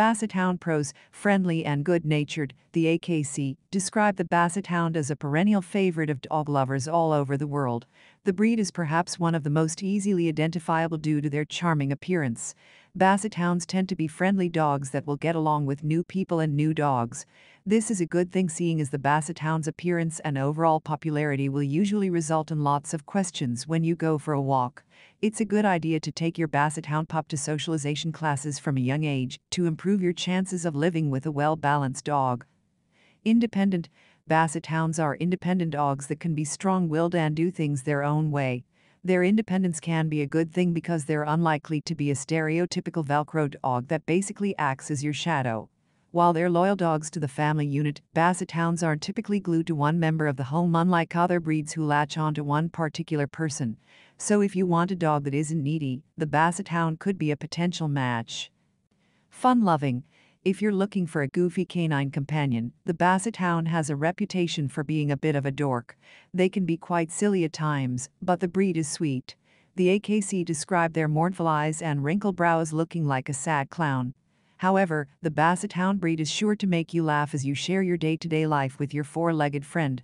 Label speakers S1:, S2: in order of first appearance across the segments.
S1: Basset Hound Pros, friendly and good natured, the AKC, describe the Basset Hound as a perennial favorite of dog lovers all over the world. The breed is perhaps one of the most easily identifiable due to their charming appearance. Basset Hounds tend to be friendly dogs that will get along with new people and new dogs. This is a good thing seeing as the Basset Hound's appearance and overall popularity will usually result in lots of questions when you go for a walk. It's a good idea to take your Basset Hound pup to socialization classes from a young age to improve your chances of living with a well balanced dog. Independent Basset Hounds are independent dogs that can be strong willed and do things their own way. Their independence can be a good thing because they're unlikely to be a stereotypical Velcro dog that basically acts as your shadow. While they're loyal dogs to the family unit, Basset Hounds aren't typically glued to one member of the home unlike other breeds who latch onto one particular person. So if you want a dog that isn't needy, the Basset Hound could be a potential match. Fun loving. If you're looking for a goofy canine companion, the Basset Hound has a reputation for being a bit of a dork. They can be quite silly at times, but the breed is sweet. The AKC described their mournful eyes and wrinkled brows looking like a sad clown. However, the Basset Hound breed is sure to make you laugh as you share your day to day life with your four legged friend.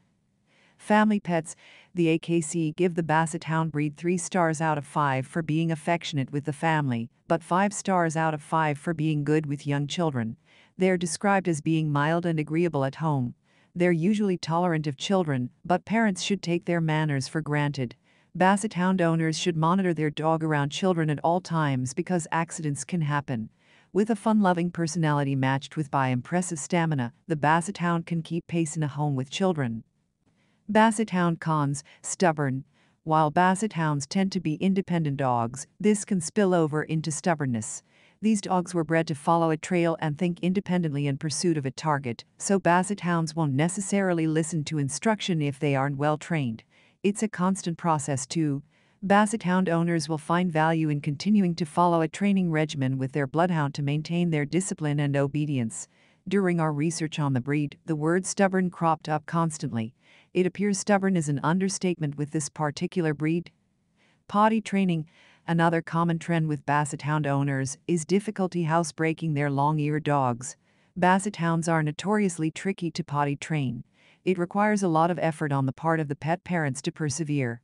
S1: Family pets, the AKC give the Basset Hound breed 3 stars out of 5 for being affectionate with the family, but 5 stars out of 5 for being good with young children. They're described as being mild and agreeable at home. They're usually tolerant of children, but parents should take their manners for granted. Basset Hound owners should monitor their dog around children at all times because accidents can happen. With a fun-loving personality matched with by impressive stamina, the Basset Hound can keep pace in a home with children. Basset Hound cons, stubborn. While Basset Hounds tend to be independent dogs, this can spill over into stubbornness. These dogs were bred to follow a trail and think independently in pursuit of a target, so Basset Hounds won't necessarily listen to instruction if they aren't well trained. It's a constant process too. Basset Hound owners will find value in continuing to follow a training regimen with their Bloodhound to maintain their discipline and obedience. During our research on the breed, the word stubborn cropped up constantly. It appears stubborn is an understatement with this particular breed. Potty training, another common trend with Basset Hound owners, is difficulty housebreaking their long eared dogs. Basset Hounds are notoriously tricky to potty train. It requires a lot of effort on the part of the pet parents to persevere.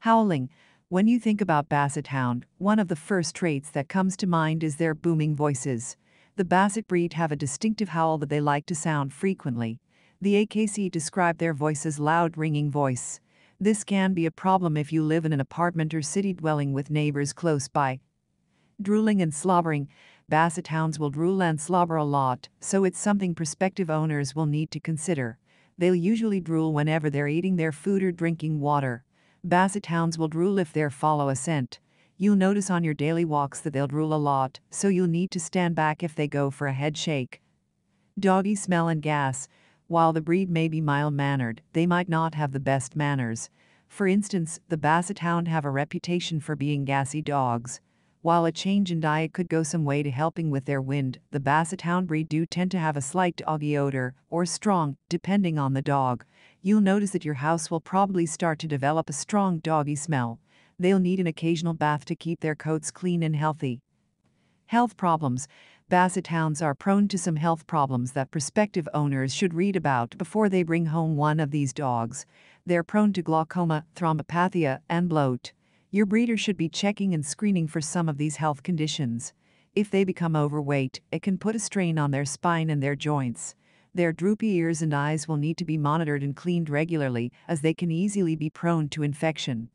S1: Howling. When you think about Basset Hound, one of the first traits that comes to mind is their booming voices. The Basset breed have a distinctive howl that they like to sound frequently. The AKC describe their voice as loud ringing voice. This can be a problem if you live in an apartment or city dwelling with neighbors close by. Drooling and slobbering. Basset hounds will drool and slobber a lot, so it's something prospective owners will need to consider. They'll usually drool whenever they're eating their food or drinking water. Basset hounds will drool if they follow a scent. You'll notice on your daily walks that they'll drool a lot, so you'll need to stand back if they go for a head shake. Doggy smell and gas. While the breed may be mild mannered, they might not have the best manners. For instance, the Basset Hound have a reputation for being gassy dogs. While a change in diet could go some way to helping with their wind, the Basset Hound breed do tend to have a slight doggy odor, or strong, depending on the dog you'll notice that your house will probably start to develop a strong doggy smell. They'll need an occasional bath to keep their coats clean and healthy. Health problems. Basset hounds are prone to some health problems that prospective owners should read about before they bring home one of these dogs. They're prone to glaucoma, thrombopathia, and bloat. Your breeder should be checking and screening for some of these health conditions. If they become overweight, it can put a strain on their spine and their joints. Their droopy ears and eyes will need to be monitored and cleaned regularly, as they can easily be prone to infection.